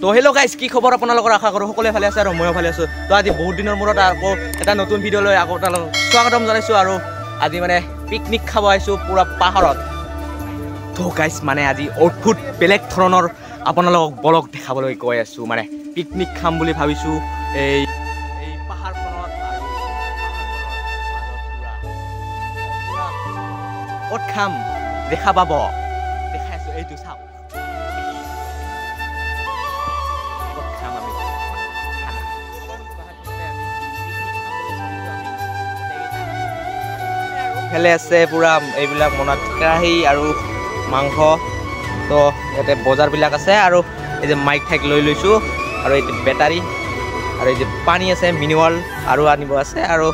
তো hello guys কি খবৰ আপোনালোকৰ? আশা কৰোঁ সকলোৱে ভালে আছে আৰু ময়ো ভালে আছোঁ। তো আজি বহুত দিনৰ মূৰত আকৌ এটা নতুন ভিডিঅ' লৈ আকৌ আপোনালোকক স্বাগতম জনাইছোঁ আৰু আজি মানে পিকনিক খাব আহিছোঁ পূৰা পাহাৰত। তো গাইজ মানে আজি অদ্ভুত বেলেগ ধৰণৰ আপোনালোকক বলক দেখাবলৈ গৈ আছোঁ। মানে পিকনিক খাম বুলি ভাবিছোঁ। এই ক'ত খাম? দেখা পাব। দেখাই আছোঁ। এইটো চাওক। ফেলে আছে পূৰা এইবিলাক মনত কেৰাহী আৰু মাংস। তো ইয়াতে বজাৰবিলাক আছে আৰু এই যে মাইক ঠাইক লৈ লৈছোঁ আৰু এইটো বেটাৰী আৰু এই যে পানী আছে মিনিৱাল আৰু আনিব আছে আৰু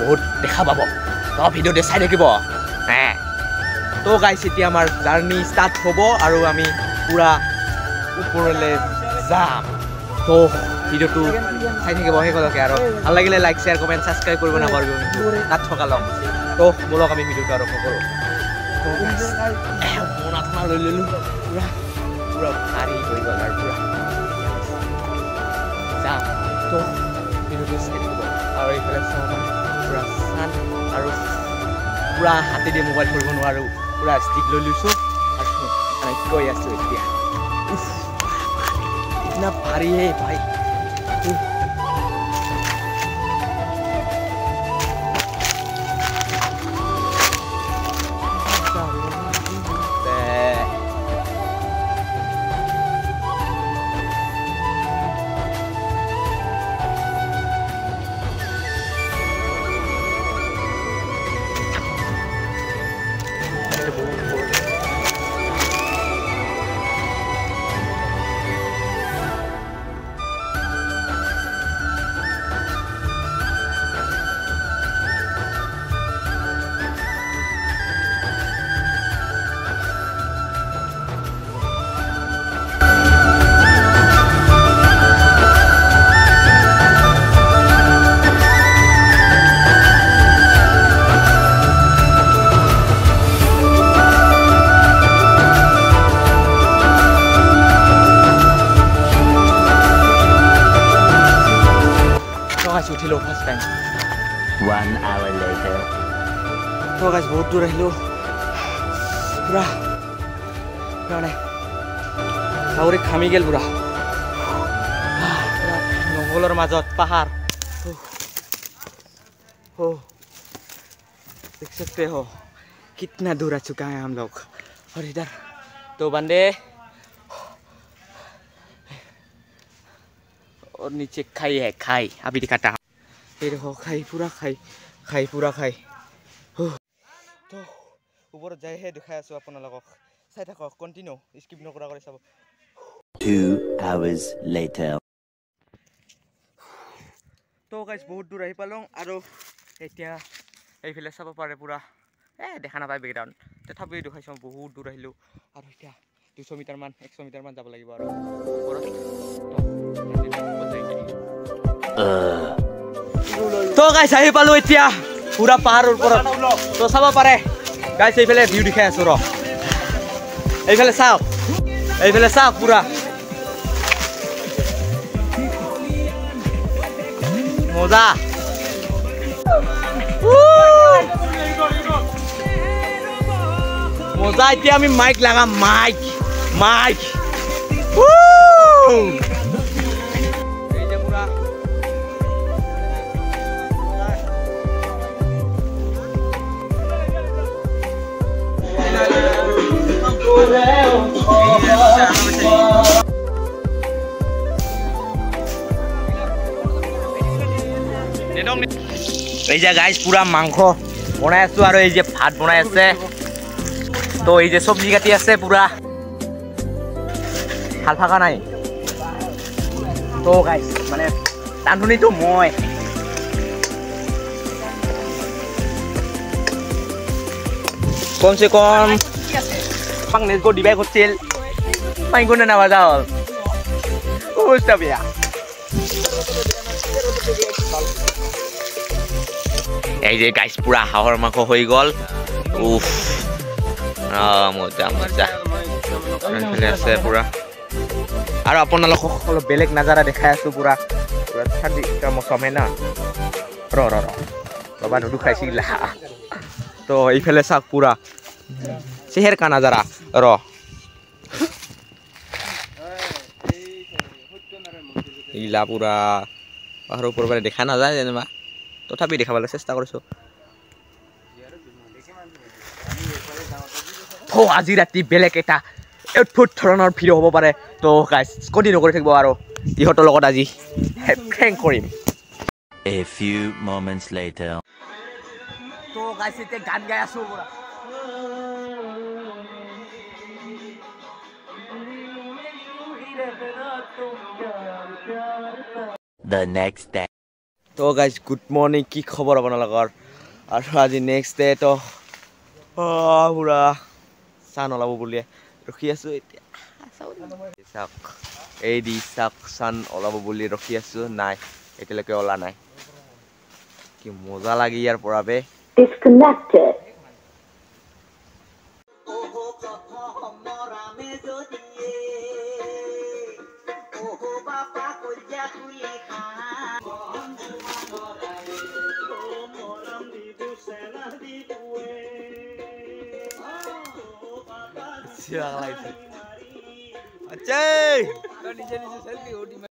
বহুত দেখা পাব। তো ভিডিঅ'তে চাই থাকিব। হে। তো গাইছ এতিয়া আমাৰ জাৰ্ণি ষ্টাৰ্ট হ'ব আৰু আমি পূৰা ওপৰলৈ যাম। তো ভিডিঅ'টো চাই থাকিব সেইখনকে আৰু। ভাল লাগিলে লাইক শ্বেয়াৰ কমেণ্ট ছাবস্ক্ৰাইব কৰিব নাপাহৰিব তাত থকা লম তো ব'লক আমি ভিডিঅ'টো আৰম্ভ কৰোঁ। তো guys, এহ, মোনা থোনা লৈ ল'লোঁ। পূৰা পূৰা ভাৰী আৰু পূৰা। হাতেদি মোবাইল ধৰিব নোৱাৰোঁ। পূৰা ষ্টিক লৈ লৈছোঁ। আৰু গৈ আছোঁ এতিয়া। উফ, ইতনা ভাৰী হে ভাই। উফ। তো গাইজ বহুত দূৰ আহিলোঁ পূৰা মানে চাউৰি খামি গ'ল পূৰা পূৰা জংঘলৰ মাজত পাহাৰ हो देख सकते हो कितना दूर आ चुका है हम लोग और इधर तो बंदे और नीचे खाई है खाई अभी दिखाता हूँ ये देखो खाई पूरा खाई খাই পূৰা খাই তো ওপৰত যাইহে দেখাই আছোঁ আপোনালোকক। চাই থাকক কণ্টিনিউ স্কিপ নকৰা কৰি চাব. তো গাইজ বহুত দূৰ আহি পালোঁ আৰু এতিয়া এইফালে চাব পাৰে পূৰা। এই দেখা নাপায় বেকগ্ৰাউণ্ড তথাপিও দেখাইছোঁ বহুত দূৰ আহিলোঁ। আৰু এতিয়া দুশ মিটাৰমান এশ মিটাৰমান যাব লাগিব আৰু। তো গাইছ আহি পালোঁ এতিয়া। পূৰা পাহাৰৰ ওপৰত। তো চাব পাৰে। গাইছ এইফালে ভিউ দেখাই আছোঁ ৰ। এইফালে চাওক। এইফালে চাওক পূৰা। মজা। মজা এতিয়া আমি মাইক লাগাম। মাইক মাইক এই যে গাইজ পুৰা মাংস বনাই আছো আৰু এই যে ভাত বনাই আছে। তো এই যে চব্জি কাটি আছে পুৰা। ভাল থকা নাই? তো গাইজ মানে ৰান্ধনীটো মই। কমচে কম পাংনেজ গো দিবাই কৰছিল পাই গুনে না বাজা হল? এই যে গাইছ পুৰা হাঁহৰ মাংস হৈ গ'ল। উফ। আহ, মজা মজা এইফালে আছে পুৰা। আৰু আপোনালোকক অলপ বেলেগ নাজাৰা দেখাই আছোঁ পূৰা। পূৰা ঠাণ্ডি মৌচমে না। ৰ ৰ ৰ। ৰবা নুদুখাইছিলা তো এইফালে চাওক পূৰা। চেহেৰ কা নাজাৰা। ৰ। ইলা পাহাৰৰ ওপৰৰ পৰা দেখা নাযায় যেনিবা। তথাপি দেখাবলৈ চেষ্টা কৰিছোঁ। থ আজি ৰাতি বেলেগ এটা অদ্ভুত ধৰণৰ ভিডিঅ' হ'ব পাৰে। তো গাইজ কণ্টিনিউ কৰি থাকিব আৰু। ইহঁতৰ লগত আজি ফ্ৰেংক কৰিম। A few moments later. তো গাইজ এতিয়া গান গাই আছোঁ পুৰা। The next day. তো গাইজ গুড মৰ্ণিং কি খবৰ আপোনালোকৰ? আৰু আজি নেক্সট ডে তো পুৰা চান ওলাব বুলিয়ে ৰখি আছোঁ এতিয়া। চাওক এই দি চাওক চান ওলাব বুলি ৰখি আছোঁ। নাই এতিয়ালৈকে ওলা নাই। কি মজা লাগে ইয়াৰ পৰা বে। अच्छा अच्छा नीचे नीचे सेल्फी